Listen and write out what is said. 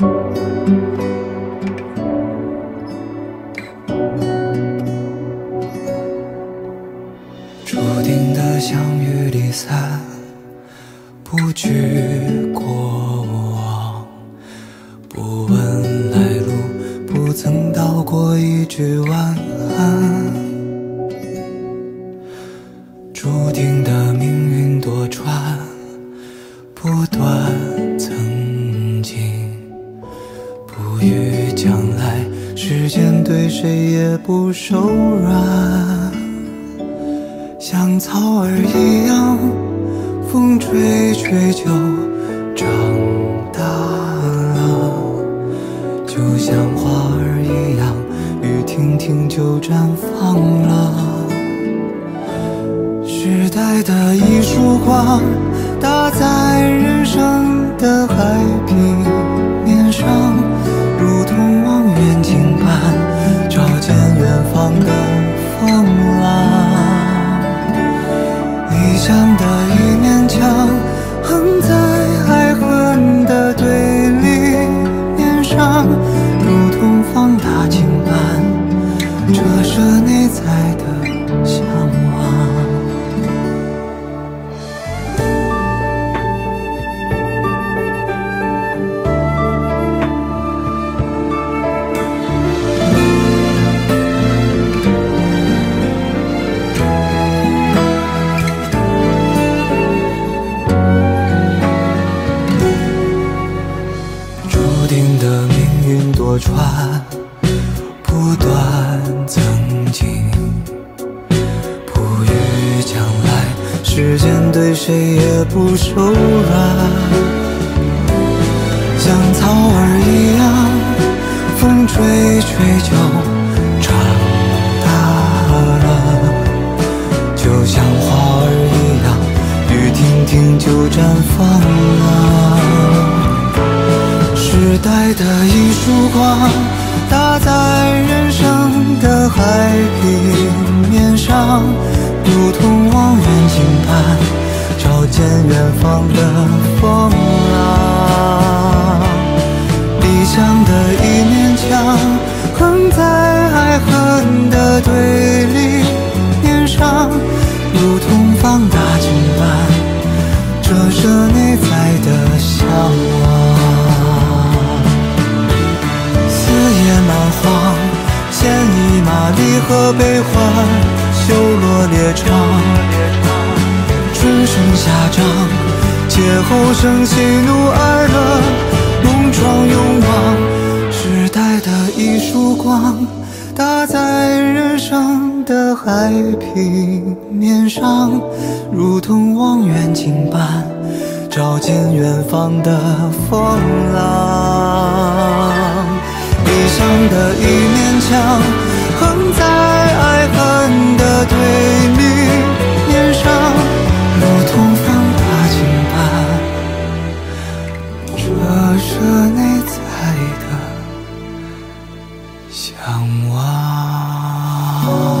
注定的相遇，离散不惧过往，不问来路，不曾道过一句晚安。注定的命运多舛不断。不语将来，时间对谁也不手软。像草儿一样，风吹吹就长大了；就像花儿一样，雨停停就绽放了。时代的一束光，打在人生的海平墙的一面墙，横在爱恨的对立面上，如同放大镜般折射内在。云朵穿，不断曾经，不语将来，时间对谁也不手软。像草儿一样，风吹吹就长大了；就像花儿一样，雨停停就绽放光，打在人生的海平面上，如同望远镜般，照见远方的风浪。理想的一面墙，横在爱恨的对立面上，如同放大镜般，折射内在的向往。马离合悲欢，修罗列场。春生夏长，劫后生喜怒哀乐，梦闯勇往。时代的一束光，打在人生的海平面上，如同望远镜般，照见远方的风浪。理想的一面墙，向往